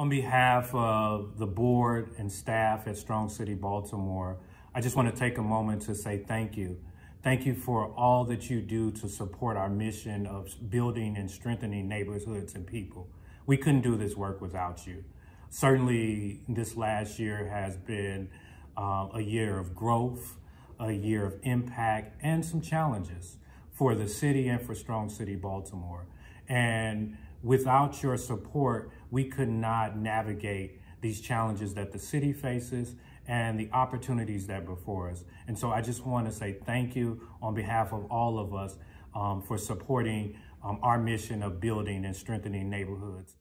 On behalf of the board and staff at Strong City Baltimore, I just want to take a moment to say thank you. Thank you for all that you do to support our mission of building and strengthening neighborhoods and people. We couldn't do this work without you. Certainly, this last year has been uh, a year of growth, a year of impact, and some challenges for the city and for Strong City Baltimore. And without your support, we could not navigate these challenges that the city faces and the opportunities that before us. And so I just want to say thank you on behalf of all of us um, for supporting um, our mission of building and strengthening neighborhoods.